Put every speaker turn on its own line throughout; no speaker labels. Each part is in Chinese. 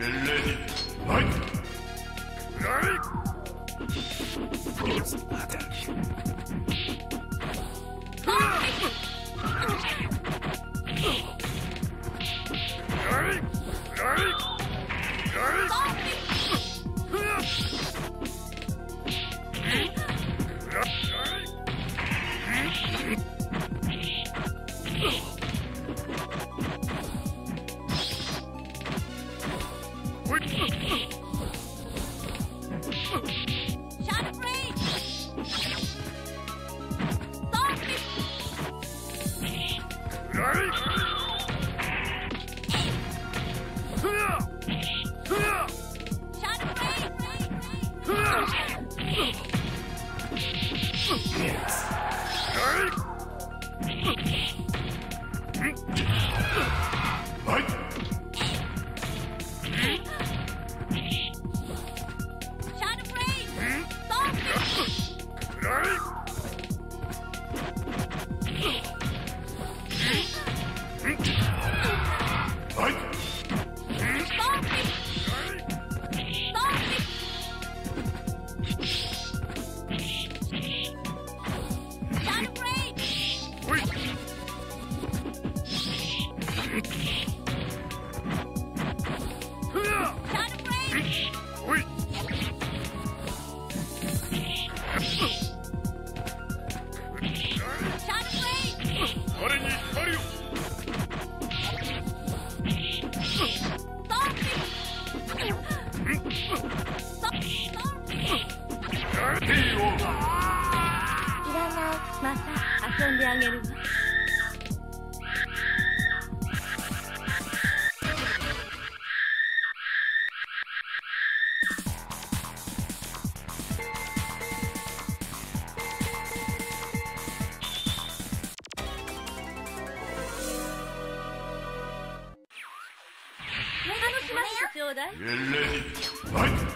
Hello. Alright! 人类来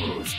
Boost.